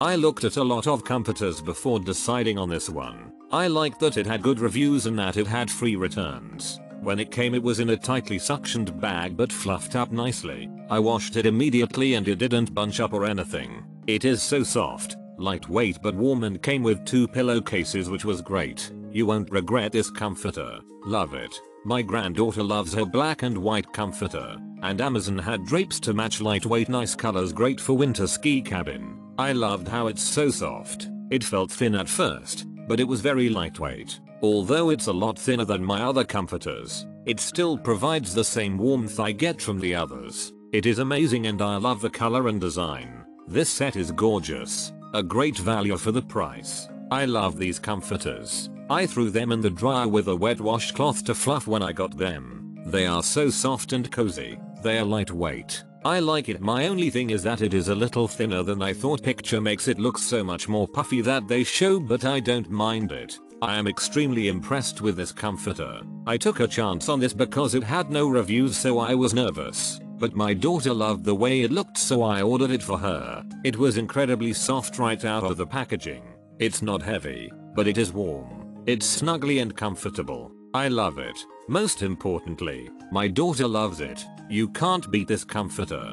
I looked at a lot of comforters before deciding on this one. I liked that it had good reviews and that it had free returns. When it came it was in a tightly suctioned bag but fluffed up nicely. I washed it immediately and it didn't bunch up or anything. It is so soft, lightweight but warm and came with two pillowcases which was great. You won't regret this comforter. Love it. My granddaughter loves her black and white comforter. And Amazon had drapes to match lightweight nice colors great for winter ski cabin. I loved how it's so soft. It felt thin at first, but it was very lightweight. Although it's a lot thinner than my other comforters, it still provides the same warmth I get from the others. It is amazing and I love the color and design. This set is gorgeous. A great value for the price. I love these comforters. I threw them in the dryer with a wet washcloth to fluff when I got them. They are so soft and cozy. They are lightweight. I like it my only thing is that it is a little thinner than I thought picture makes it look so much more puffy that they show but I don't mind it. I am extremely impressed with this comforter. I took a chance on this because it had no reviews so I was nervous. But my daughter loved the way it looked so I ordered it for her. It was incredibly soft right out of the packaging. It's not heavy, but it is warm. It's snuggly and comfortable. I love it. Most importantly, my daughter loves it. You can't beat this comforter.